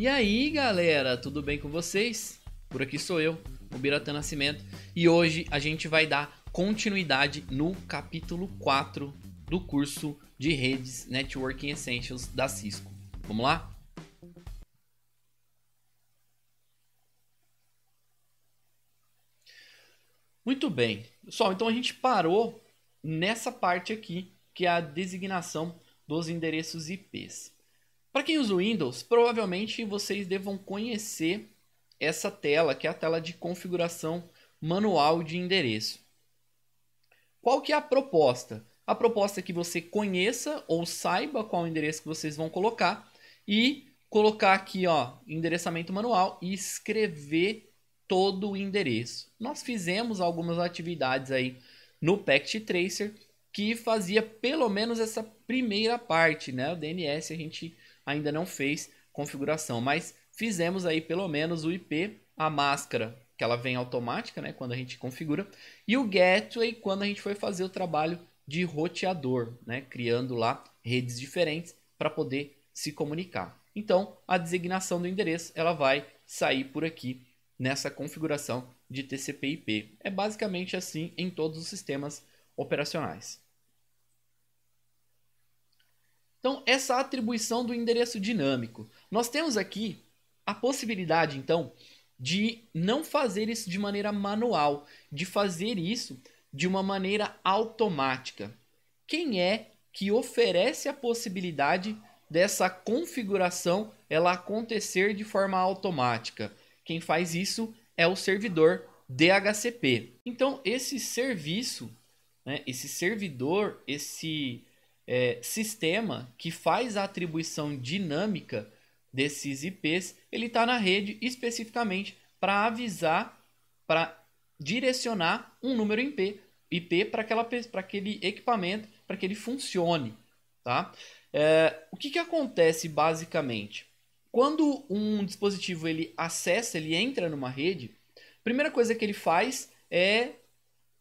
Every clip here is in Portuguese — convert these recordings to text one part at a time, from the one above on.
E aí, galera, tudo bem com vocês? Por aqui sou eu, o Biratan Nascimento, e hoje a gente vai dar continuidade no capítulo 4 do curso de redes Networking Essentials da Cisco. Vamos lá? Muito bem. Pessoal, então a gente parou nessa parte aqui, que é a designação dos endereços IPs. Para quem usa o Windows, provavelmente vocês devam conhecer essa tela, que é a tela de configuração manual de endereço. Qual que é a proposta? A proposta é que você conheça ou saiba qual endereço que vocês vão colocar e colocar aqui, ó, endereçamento manual e escrever todo o endereço. Nós fizemos algumas atividades aí no Packet Tracer que fazia pelo menos essa primeira parte, né? O DNS a gente ainda não fez configuração, mas fizemos aí pelo menos o IP, a máscara, que ela vem automática, né, quando a gente configura, e o gateway quando a gente foi fazer o trabalho de roteador, né, criando lá redes diferentes para poder se comunicar. Então, a designação do endereço, ela vai sair por aqui nessa configuração de TCP/IP. É basicamente assim em todos os sistemas operacionais. Então, essa atribuição do endereço dinâmico. Nós temos aqui a possibilidade, então, de não fazer isso de maneira manual, de fazer isso de uma maneira automática. Quem é que oferece a possibilidade dessa configuração ela acontecer de forma automática? Quem faz isso é o servidor DHCP. Então, esse serviço, né, esse servidor, esse é, sistema que faz a atribuição dinâmica desses IPs, ele está na rede especificamente para avisar, para direcionar um número IP, IP para aquele equipamento, para que ele funcione. Tá? É, o que, que acontece basicamente? Quando um dispositivo ele acessa, ele entra numa rede, a primeira coisa que ele faz é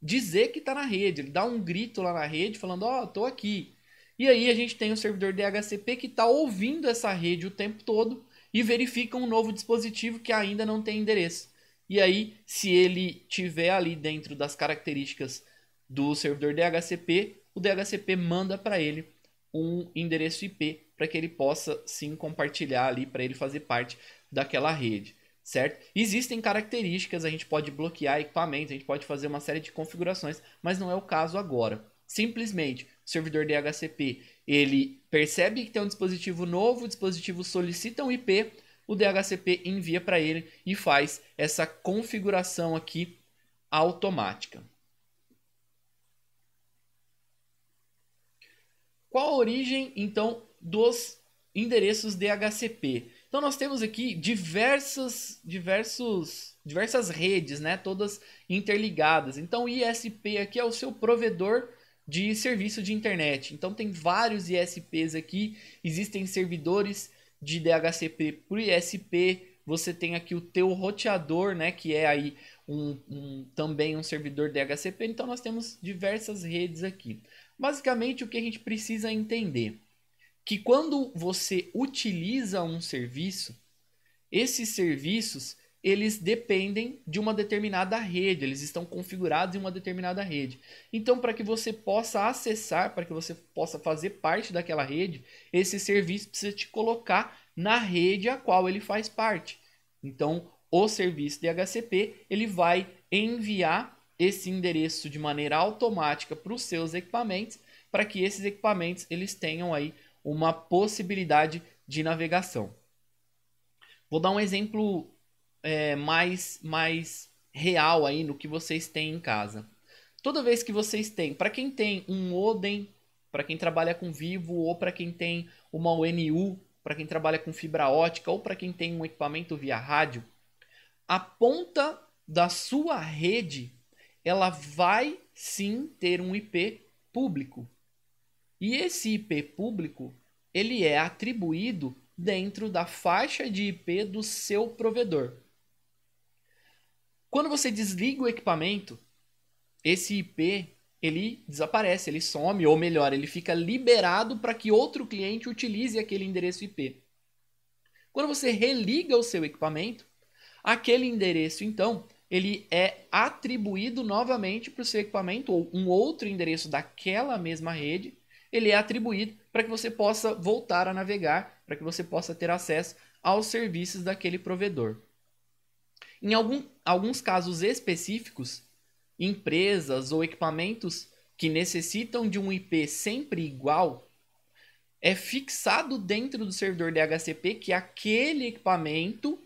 dizer que está na rede. Ele dá um grito lá na rede falando: Ó, oh, estou aqui. E aí a gente tem o servidor DHCP que está ouvindo essa rede o tempo todo e verifica um novo dispositivo que ainda não tem endereço. E aí, se ele tiver ali dentro das características do servidor DHCP, o DHCP manda para ele um endereço IP para que ele possa sim compartilhar ali para ele fazer parte daquela rede, certo? Existem características, a gente pode bloquear equipamentos, a gente pode fazer uma série de configurações, mas não é o caso agora. Simplesmente, servidor DHCP, ele percebe que tem um dispositivo novo, o dispositivo solicita um IP, o DHCP envia para ele e faz essa configuração aqui automática. Qual a origem, então, dos endereços DHCP? Então nós temos aqui diversas, diversos, diversas redes, né, todas interligadas. Então o ISP aqui é o seu provedor de serviço de internet. Então tem vários ISPs aqui, existem servidores de DHCP por ISP, você tem aqui o teu roteador, né, que é aí um, um, também um servidor DHCP. Então nós temos diversas redes aqui. Basicamente o que a gente precisa entender que quando você utiliza um serviço, esses serviços eles dependem de uma determinada rede, eles estão configurados em uma determinada rede. Então, para que você possa acessar, para que você possa fazer parte daquela rede, esse serviço precisa te colocar na rede a qual ele faz parte. Então, o serviço DHCP ele vai enviar esse endereço de maneira automática para os seus equipamentos, para que esses equipamentos eles tenham aí uma possibilidade de navegação. Vou dar um exemplo é, mais, mais real aí no que vocês têm em casa. Toda vez que vocês têm, para quem tem um modem, para quem trabalha com Vivo ou para quem tem uma UNU, para quem trabalha com fibra ótica ou para quem tem um equipamento via rádio, a ponta da sua rede ela vai sim ter um IP público. E esse IP público, ele é atribuído dentro da faixa de IP do seu provedor. Quando você desliga o equipamento, esse IP ele desaparece, ele some, ou melhor, ele fica liberado para que outro cliente utilize aquele endereço IP. Quando você religa o seu equipamento, aquele endereço, então, ele é atribuído novamente para o seu equipamento, ou um outro endereço daquela mesma rede, ele é atribuído para que você possa voltar a navegar, para que você possa ter acesso aos serviços daquele provedor. Em algum, alguns casos específicos, empresas ou equipamentos que necessitam de um IP sempre igual, é fixado dentro do servidor DHCP que aquele equipamento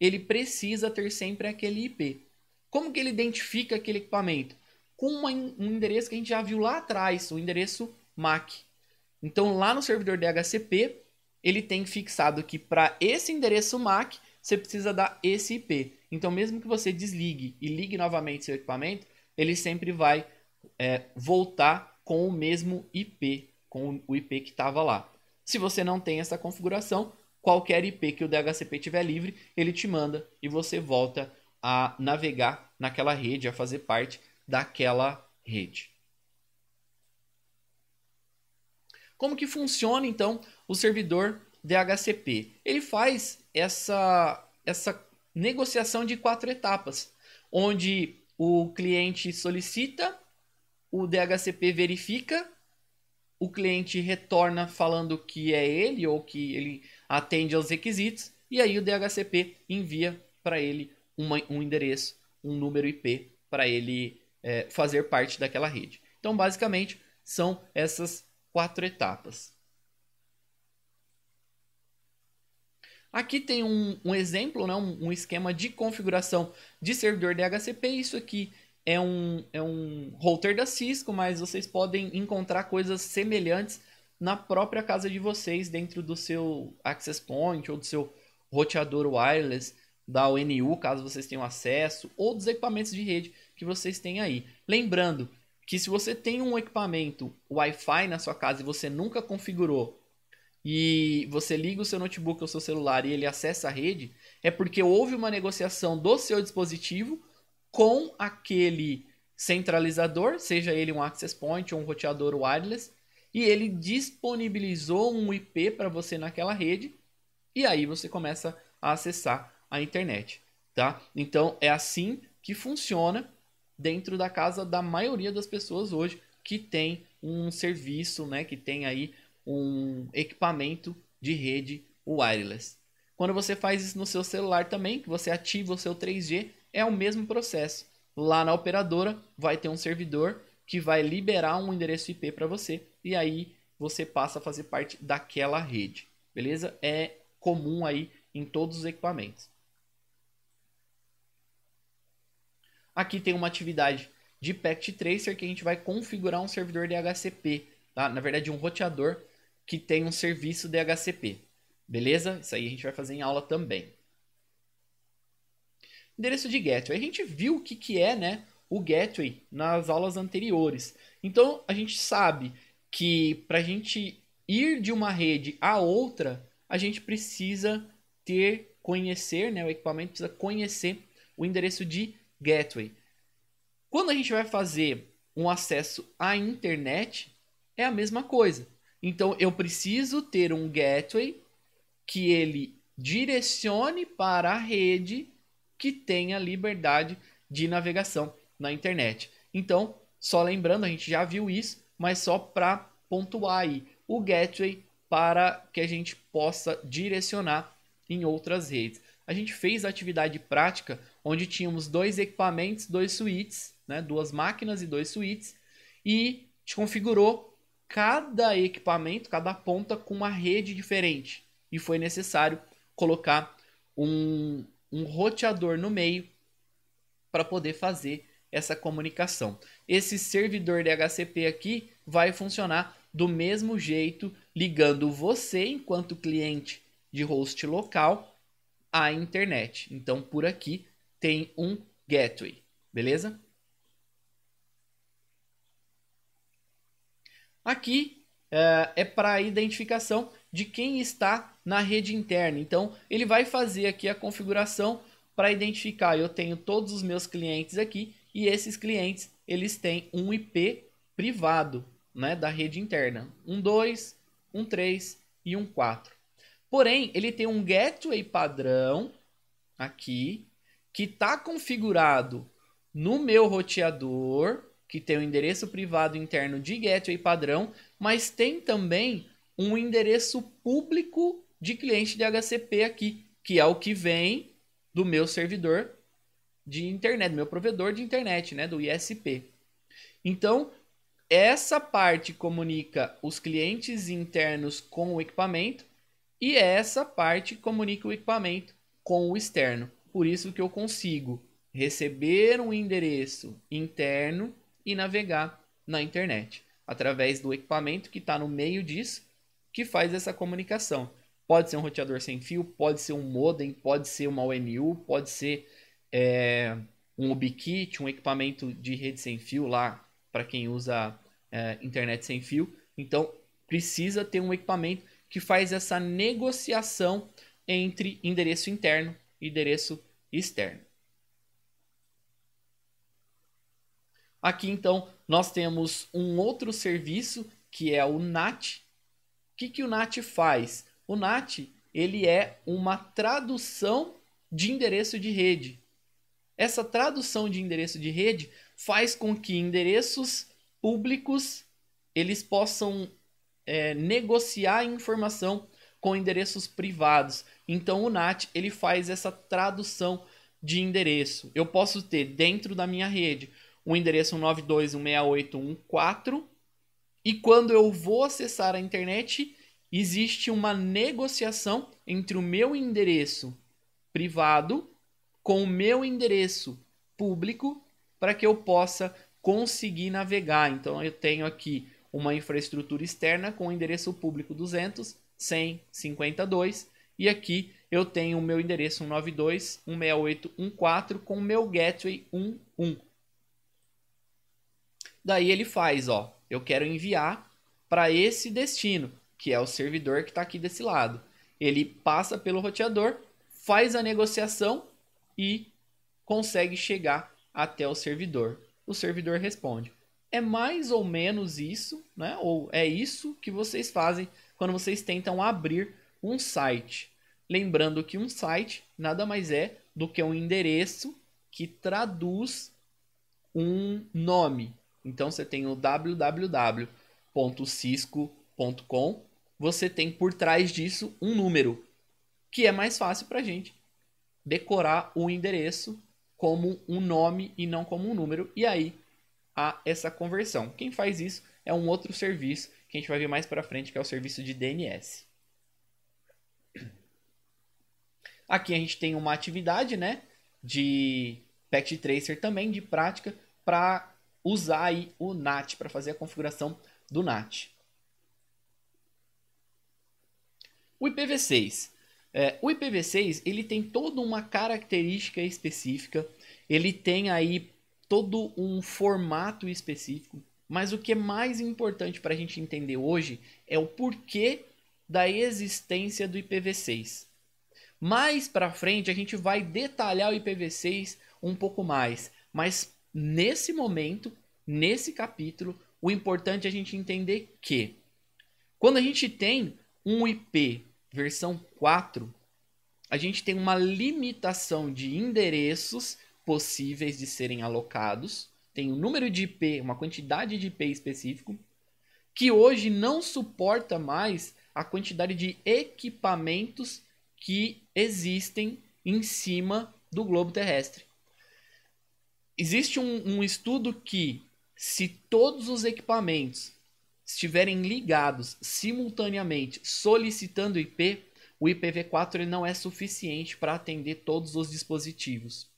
ele precisa ter sempre aquele IP. Como que ele identifica aquele equipamento? Com uma, um endereço que a gente já viu lá atrás, o endereço MAC. Então lá no servidor DHCP, ele tem fixado que para esse endereço MAC, você precisa dar esse IP. Então mesmo que você desligue e ligue novamente seu equipamento, ele sempre vai é, voltar com o mesmo IP, com o IP que estava lá. Se você não tem essa configuração, qualquer IP que o DHCP tiver livre, ele te manda e você volta a navegar naquela rede, a fazer parte daquela rede. Como que funciona então o servidor DHCP? Ele faz essa essa negociação de quatro etapas, onde o cliente solicita, o DHCP verifica, o cliente retorna falando que é ele ou que ele atende aos requisitos, e aí o DHCP envia para ele uma, um endereço, um número IP para ele é, fazer parte daquela rede. Então, basicamente, são essas quatro etapas. Aqui tem um, um exemplo, né, um, um, esquema de configuração de servidor DHCP. Isso aqui é um, é um router da Cisco, mas vocês podem encontrar coisas semelhantes na própria casa de vocês, dentro do seu access point ou do seu roteador wireless da ONU, caso vocês tenham acesso, ou dos equipamentos de rede que vocês têm aí. Lembrando que se você tem um equipamento Wi-Fi na sua casa e você nunca configurou e você liga o seu notebook ou seu celular e ele acessa a rede, é porque houve uma negociação do seu dispositivo com aquele centralizador, seja ele um access point ou um roteador wireless, e ele disponibilizou um IP para você naquela rede e aí você começa a acessar a internet, tá? Então é assim que funciona dentro da casa da maioria das pessoas hoje que tem um serviço, né, que tem aí um equipamento de rede wireless. Quando você faz isso no seu celular também, que você ativa o seu 3G, é o mesmo processo. Lá na operadora vai ter um servidor que vai liberar um endereço IP para você e aí você passa a fazer parte daquela rede. Beleza? É comum aí em todos os equipamentos. Aqui tem uma atividade de Packet Tracer que a gente vai configurar um servidor DHCP, tá? Na verdade, um roteador que tem um serviço DHCP. Beleza? Isso aí a gente vai fazer em aula também. Endereço de gateway. A gente viu o que, que é né, o gateway nas aulas anteriores. Então, a gente sabe que para a gente ir de uma rede a outra, a gente precisa ter, conhecer, né, o equipamento precisa conhecer o endereço de gateway. Quando a gente vai fazer um acesso à internet, é a mesma coisa. Então eu preciso ter um gateway que ele direcione para a rede que tenha liberdade de navegação na internet. Então, só lembrando, a gente já viu isso, mas só para pontuar aí o gateway para que a gente possa direcionar em outras redes. A gente fez a atividade prática onde tínhamos dois equipamentos, dois switches, né, duas máquinas e dois switches, e configurou cada equipamento, cada ponta com uma rede diferente. E foi necessário colocar um, um roteador no meio para poder fazer essa comunicação. Esse servidor DHCP aqui vai funcionar do mesmo jeito, ligando você, enquanto cliente de host local, à internet. Então, por aqui tem um gateway, beleza? Aqui é, é para identificação de quem está na rede interna. Então, ele vai fazer aqui a configuração para identificar. Eu tenho todos os meus clientes aqui e esses clientes eles têm um IP privado né, da rede interna. Um 2, um 3 e um 4. Porém, ele tem um gateway padrão aqui que está configurado no meu roteador, que tem o um endereço privado interno de gateway padrão, mas tem também um endereço público de cliente de HCP aqui, que é o que vem do meu servidor de internet, do meu provedor de internet, né, do ISP. Então, essa parte comunica os clientes internos com o equipamento e essa parte comunica o equipamento com o externo. Por isso que eu consigo receber um endereço interno e navegar na internet através do equipamento que está no meio disso, que faz essa comunicação. Pode ser um roteador sem fio, pode ser um modem, pode ser uma ONU, pode ser é, um UbiKit, um equipamento de rede sem fio lá para quem usa é, internet sem fio. Então precisa ter um equipamento que faz essa negociação entre endereço interno e endereço externo. Aqui então nós temos um outro serviço que é o NAT. O que, que o NAT faz? O NAT ele é uma tradução de endereço de rede. Essa tradução de endereço de rede faz com que endereços públicos eles possam é, negociar informação com endereços privados. Então o NAT ele faz essa tradução de endereço. Eu posso ter dentro da minha rede um endereço 192.168.1.4 e quando eu vou acessar a internet existe uma negociação entre o meu endereço privado com o meu endereço público para que eu possa conseguir navegar. Então eu tenho aqui uma infraestrutura externa com o endereço público 200, 100, 52 e aqui eu tenho o meu endereço 192.168.1.4 com o meu gateway 1.1. Daí ele faz, ó, eu quero enviar para esse destino, que é o servidor que está aqui desse lado. Ele passa pelo roteador, faz a negociação e consegue chegar até o servidor. O servidor responde é mais ou menos isso, né? Ou é isso que vocês fazem quando vocês tentam abrir um site. Lembrando que um site nada mais é do que um endereço que traduz um nome. Então você tem o www.cisco.com, você tem por trás disso um número, que é mais fácil para a gente decorar o endereço como um nome e não como um número. E aí a essa conversão. Quem faz isso é um outro serviço que a gente vai ver mais para frente, que é o serviço de DNS. Aqui a gente tem uma atividade, né, de Packet Tracer também de prática para usar aí o NAT para fazer a configuração do NAT. O IPv6. É, o IPv6 ele tem toda uma característica específica. Ele tem aí todo um formato específico. Mas o que é mais importante para a gente entender hoje é o porquê da existência do IPv6. Mais para frente a gente vai detalhar o IPv6 um pouco mais, mas nesse momento, nesse capítulo, o importante é a gente entender que quando a gente tem um IP versão 4, a gente tem uma limitação de endereços possíveis de serem alocados, tem um número de IP, uma quantidade de IP específico, que hoje não suporta mais a quantidade de equipamentos que existem em cima do globo terrestre. Existe um, um estudo que, se todos os equipamentos estiverem ligados simultaneamente solicitando IP, o IPv4 não é suficiente para atender todos os dispositivos.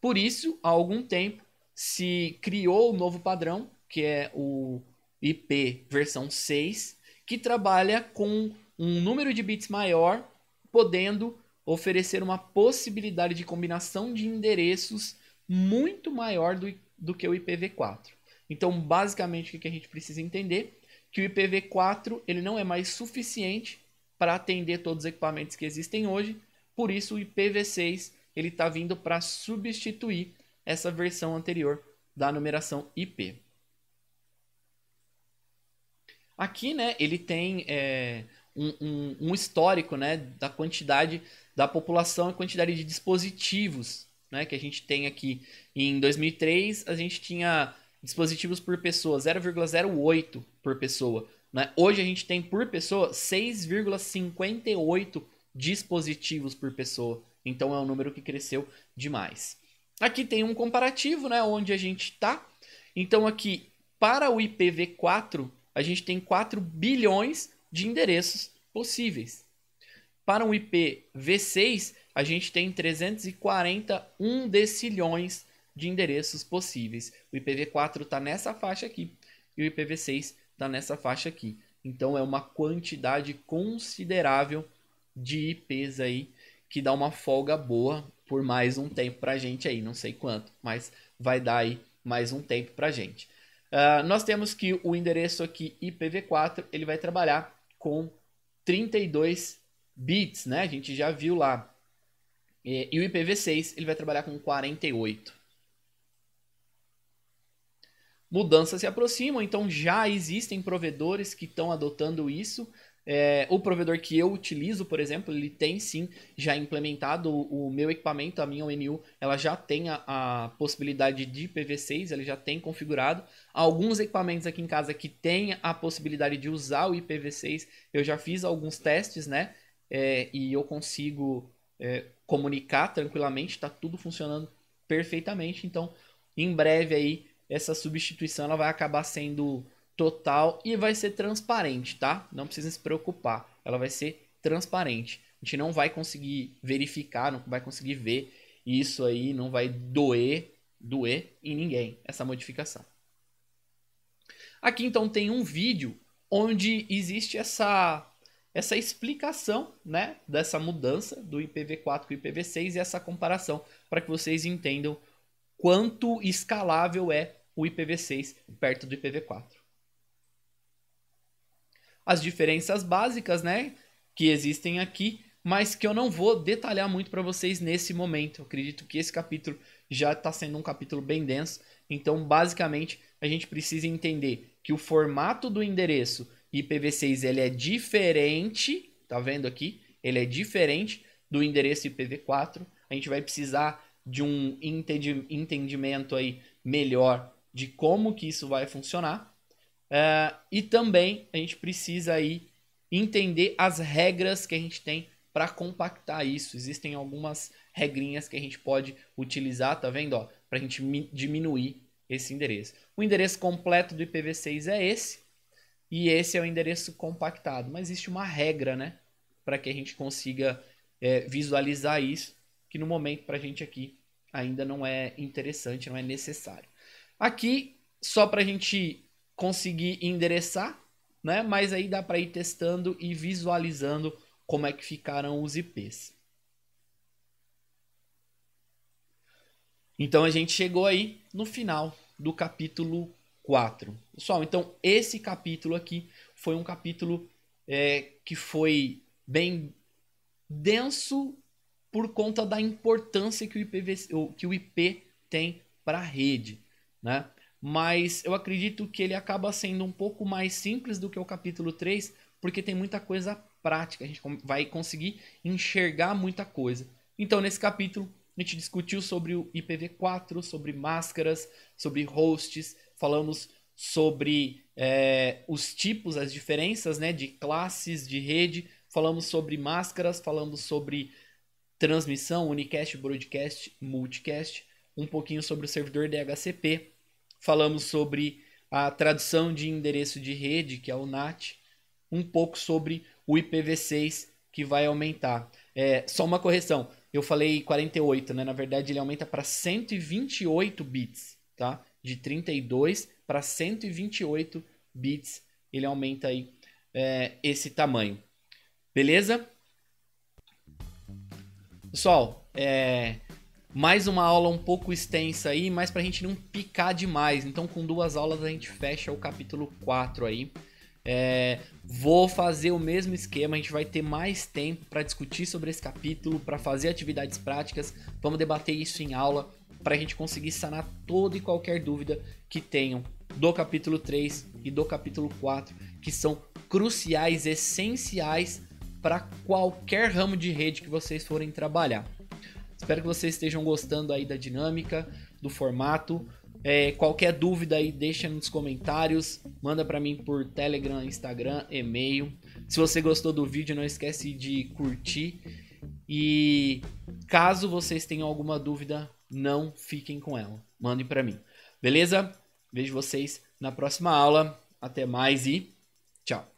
Por isso, há algum tempo, se criou o novo padrão, que é o IP versão 6, que trabalha com um número de bits maior, podendo oferecer uma possibilidade de combinação de endereços muito maior do, do que o IPv4. Então, basicamente, o que a gente precisa entender? Que o IPv4 ele não é mais suficiente para atender todos os equipamentos que existem hoje, por isso o IPv6 ele está vindo para substituir essa versão anterior da numeração IP. Aqui, né, ele tem é, um, um, um histórico né, da quantidade da população e quantidade de dispositivos né, que a gente tem aqui. Em 2003, a gente tinha dispositivos por pessoa, 0,08 por pessoa. Né? Hoje a gente tem por pessoa 6,58 dispositivos por pessoa. Então é um número que cresceu demais. Aqui tem um comparativo, né, onde a gente está. Então aqui para o IPv4 a gente tem 4 bilhões de endereços possíveis. Para um IPv6 a gente tem 341 decilhões de endereços possíveis. O IPv4 está nessa faixa aqui e o IPv6 está nessa faixa aqui. Então é uma quantidade considerável de IPs aí que dá uma folga boa por mais um tempo para a gente aí, não sei quanto, mas vai dar aí mais um tempo para a gente. Uh, nós temos que o endereço aqui IPv4 ele vai trabalhar com 32 bits, né? A gente já viu lá e, e o IPv6 ele vai trabalhar com 48. Mudanças se aproximam, então já existem provedores que estão adotando isso. É, o provedor que eu utilizo, por exemplo, ele tem sim já implementado o, o meu equipamento, a minha ONU, ela já tem a, a, possibilidade de IPv6, ele já tem configurado. Alguns equipamentos aqui em casa que têm a possibilidade de usar o IPv6, eu já fiz alguns testes, né? É, e eu consigo é, comunicar tranquilamente, está tudo funcionando perfeitamente. Então, em breve aí, essa substituição ela vai acabar sendo total e vai ser transparente, tá? Não precisa se preocupar, ela vai ser transparente. A gente não vai conseguir verificar, não vai conseguir ver isso aí, não vai doer, doer em ninguém essa modificação. Aqui então tem um vídeo onde existe essa essa explicação né, dessa mudança do IPv4 para o IPv6 e essa comparação para que vocês entendam quanto escalável é o IPv6 perto do IPv4. As diferenças básicas né, que existem aqui, mas que eu não vou detalhar muito para vocês nesse momento. Eu acredito que esse capítulo já está sendo um capítulo bem denso, então basicamente a gente precisa entender que o formato do endereço IPv6 ele é diferente, tá vendo aqui? Ele é diferente do endereço IPv4. A gente vai precisar de um entendimento aí melhor de como que isso vai funcionar. Uh, e também a gente precisa aí entender as regras que a gente tem para compactar isso. Existem algumas regrinhas que a gente pode utilizar, tá vendo? Para a gente diminuir esse endereço. O endereço completo do IPv6 é esse. E esse é o endereço compactado. Mas existe uma regra, né? Para que a gente consiga é, visualizar isso, que no momento para a gente aqui ainda não é interessante, não é necessário. Aqui, só para a gente conseguir endereçar, né? Mas aí dá para ir testando e visualizando como é que ficaram os IPs. Então a gente chegou aí no final do capítulo 4. Pessoal, então esse capítulo aqui foi um capítulo é, que foi bem denso por conta da importância que o, que o IP tem para a rede, né? Mas eu acredito que ele acaba sendo um pouco mais simples do que o capítulo 3, porque tem muita coisa prática, a gente vai conseguir enxergar muita coisa. Então, nesse capítulo, a gente discutiu sobre o IPv4, sobre máscaras, sobre hosts, falamos sobre é, os tipos, as diferenças né, de classes de rede, falamos sobre máscaras, falamos sobre transmissão, unicast, broadcast, multicast, um pouquinho sobre o servidor DHCP, falamos sobre a tradução de endereço de rede, que é o NAT, um pouco sobre o IPv6 que vai aumentar. É, só uma correção, eu falei 48, né? Na verdade ele aumenta para 128 bits, tá? de 32 para 128 bits. Ele aumenta aí é, esse tamanho. Beleza? Pessoal, é, mais uma aula um pouco extensa aí, mas para a gente não picar demais. Então, com duas aulas a gente fecha o capítulo 4 aí. É, vou fazer o mesmo esquema, a gente vai ter mais tempo para discutir sobre esse capítulo, para fazer atividades práticas. Vamos debater isso em aula para a gente conseguir sanar toda e qualquer dúvida que tenham do capítulo 3 e do capítulo 4, que são cruciais, essenciais para qualquer ramo de rede que vocês forem trabalhar. Espero que vocês estejam gostando aí da dinâmica, do formato. É, qualquer dúvida aí, deixa nos comentários, manda para mim por Telegram, Instagram, e-mail. Se você gostou do vídeo, não esquece de curtir. E caso vocês tenham alguma dúvida, não fiquem com ela. Mandem para mim. Beleza? Vejo vocês na próxima aula. Até mais e tchau.